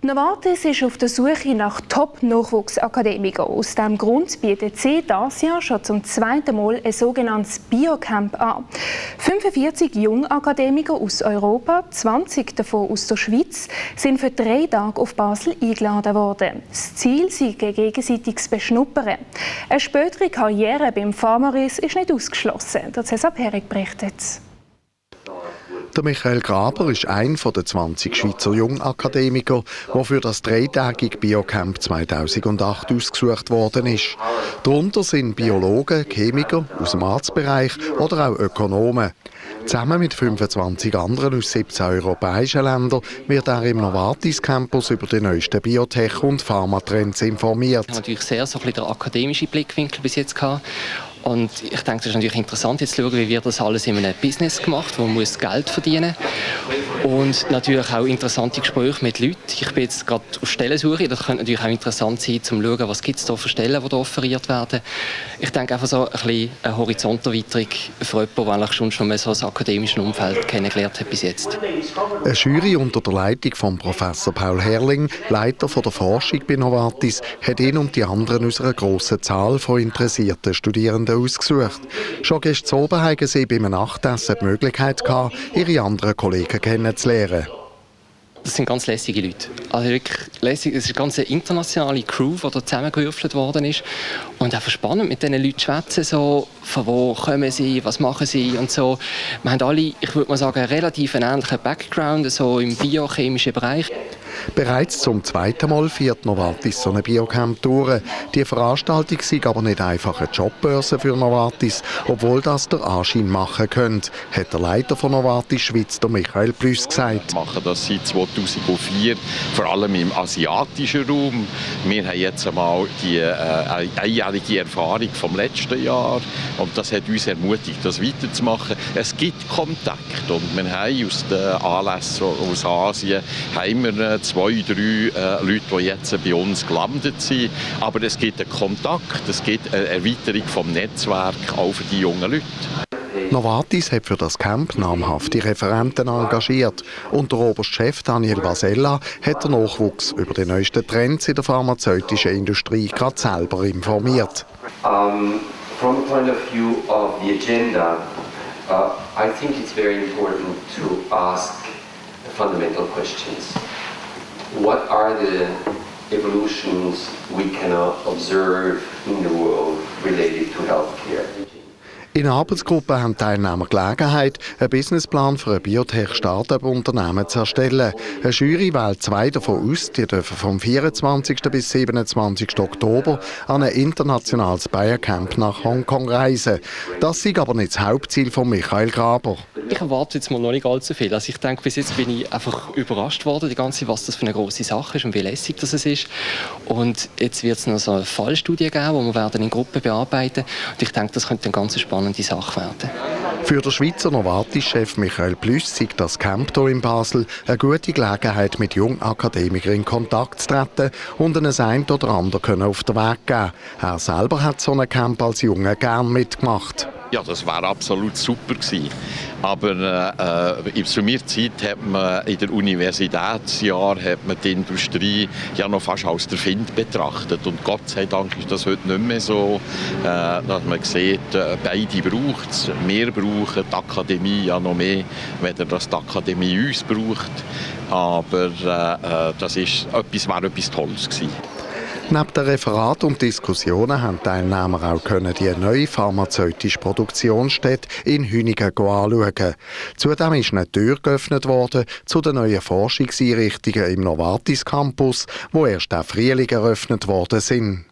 Novartis ist auf der Suche nach Top-Nachwuchsakademikern. Aus diesem Grund bietet sie dieses Jahr schon zum zweiten Mal ein sogenanntes Biocamp an. 45 Jungakademiker aus Europa, 20 davon aus der Schweiz, sind für drei Tage auf Basel eingeladen worden. Das Ziel ist gegenseitiges Beschnuppern. Eine spätere Karriere beim Pharmaris ist nicht ausgeschlossen. Der Cesar Perek berichtet. Der Michael Graber ist einer der 20 Schweizer Jungakademiker, der für das dreitägige Biocamp 2008 ausgesucht worden ist. Darunter sind Biologen, Chemiker aus dem Arztbereich oder auch Ökonomen. Zusammen mit 25 anderen aus 17 europäischen Ländern wird er im Novartis Campus über die neuesten Biotech- und Pharmatrends informiert. Ich habe natürlich sehr so ein bisschen den akademischen Blickwinkel bis jetzt gehabt. Und ich denke, es ist natürlich interessant, jetzt zu schauen, wie wird das alles in einem Business gemacht, wo man muss Geld verdienen Und natürlich auch interessante Gespräche mit Leuten. Ich bin jetzt gerade auf Stellensuche. Das könnte natürlich auch interessant sein, um zu schauen, was gibt es da für Stellen, die da offeriert werden. Ich denke einfach so ein bisschen eine Horizonterweiterung für jemanden, der schon schon mal so das akademische Umfeld kennengelernt hat bis jetzt. Eine Jury unter der Leitung von Professor Paul Herrling, Leiter von der Forschung bei Novartis, hat ihn und die anderen aus einer grossen Zahl von interessierten Studierenden Studierenden ausgesucht. Schon gestern oben hatten sie beim Nachtessen die Möglichkeit, gehabt, ihre anderen Kollegen kennenzulernen. Das sind ganz lässige Leute. Also wirklich lässig. Es ist eine ganz internationale Crew, die da zusammengewürfelt worden ist. Und einfach spannend mit diesen Leuten zu schwätzen, so, von wo kommen sie, was machen sie und so. Wir haben alle, ich würde mal sagen, einen relativ ähnlichen Background, so im biochemischen Bereich. Bereits zum zweiten Mal führt Novartis so eine Biocamp durch. Die Veranstaltung ist aber nicht einfach eine Jobbörse für Novartis, obwohl das der Anschein machen könnte, hat der Leiter von Novartis Schweiz, der Michael Plüss, gesagt. Wir machen das seit 2004, vor allem im asiatischen Raum. Wir haben jetzt einmal die äh, einjährige Erfahrung vom letzten Jahr und das hat uns ermutigt, das weiterzumachen. Es gibt Kontakt und wir haben aus den Anlässen aus Asien haben wir äh, zwei, drei äh, Leute, die jetzt bei uns gelandet sind. Aber es gibt einen Kontakt, es gibt eine Erweiterung vom Netzwerk auch für die jungen Leute. Novartis hat für das Camp namhafte Referenten engagiert und der Oberstchef Daniel Vasella hat den Nachwuchs über die neuesten Trends in der pharmazeutischen Industrie gerade selber informiert. Um, from the point of view of the agenda, uh, I think it's very important to ask fundamental questions. What are the evolutions we can observe in the world related to healthcare? In der Arbeitsgruppe haben Teilnehmer Gelegenheit, einen Businessplan für ein Biotech-Startup-Unternehmen zu erstellen. Eine Jury wählt zwei davon aus, die dürfen vom 24. bis 27. Oktober an ein internationales Biocamp nach Hongkong reisen. Das ist aber nicht das Hauptziel von Michael Graber. Ich erwarte jetzt mal noch nicht allzu viel. Also ich denke, bis jetzt bin ich einfach überrascht worden, die ganze, was das für eine große Sache ist und wie lässig das ist. Und jetzt wird es noch so eine Fallstudie geben, die wir in Gruppen bearbeiten. Und ich denke, das könnte eine ganz spannende Sache werden. Für den Schweizer Novartis-Chef Michael Plüss sieht das Camp hier in Basel eine gute Gelegenheit, mit jungen Akademikern in Kontakt zu treten und ihnen das ein oder andere auf den Weg geben. Er selber hat so ein Camp als Junge gern mitgemacht. Ja, das war absolut super gewesen. Aber äh, äh, zu meiner Zeit hat man in der Universitätsjahr hat man die Industrie ja noch fast als der Find betrachtet. Und Gott sei Dank ist das heute nicht mehr so, äh, dass man sieht, äh, beide braucht es. Wir brauchen die Akademie ja noch mehr, wenn das die Akademie uns braucht. Aber äh, äh, das ist etwas, war etwas Tolles gewesen. Neben den Referaten und Diskussionen haben Teilnehmer auch können die neue pharmazeutische Produktionsstätte in Hüningen anschauen. Zudem ist eine Tür geöffnet worden zu den neuen Forschungseinrichtungen im Novartis Campus, wo erst auch Frühling eröffnet worden sind.